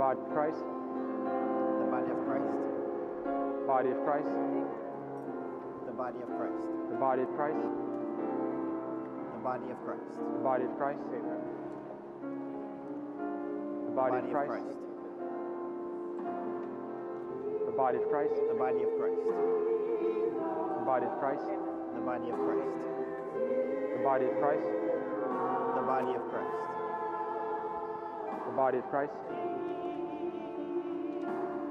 body of Christ. The body of Christ. Body of Christ. The body of Christ. The body of Christ. The body of Christ. The body of Christ. The body of Christ. The body of Christ. The body of Christ. The body of Christ. The body of Christ. The body of Christ. The body of Christ. The body of Christ.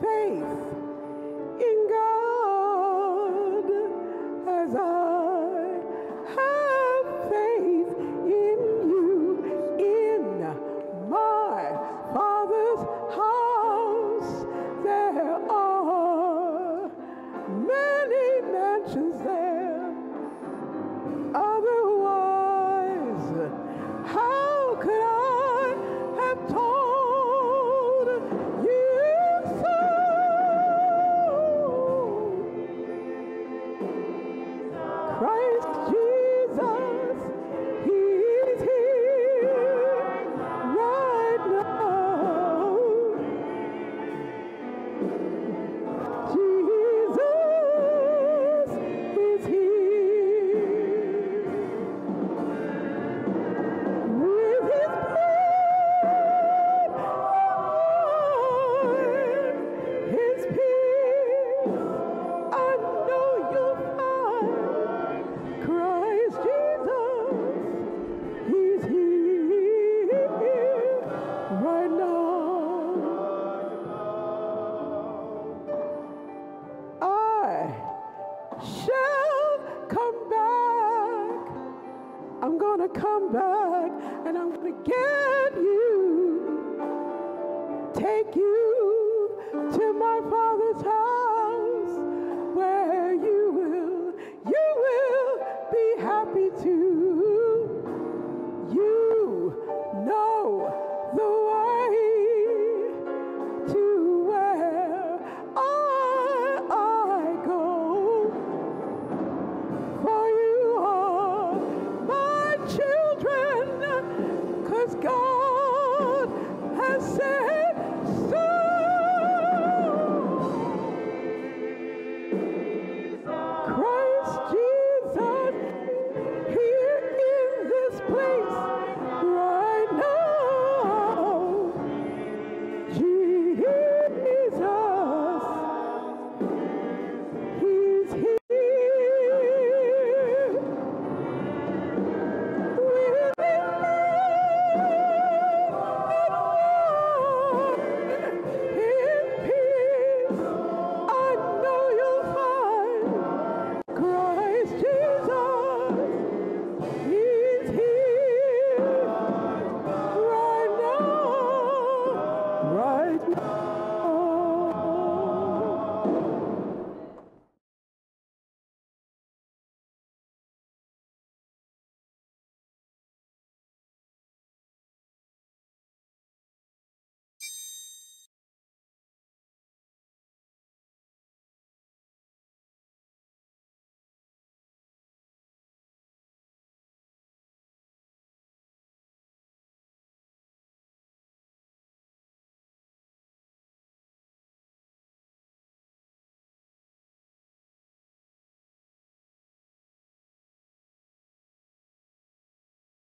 Faith in God as I have faith in you. In my Father's back and I'm gonna get you.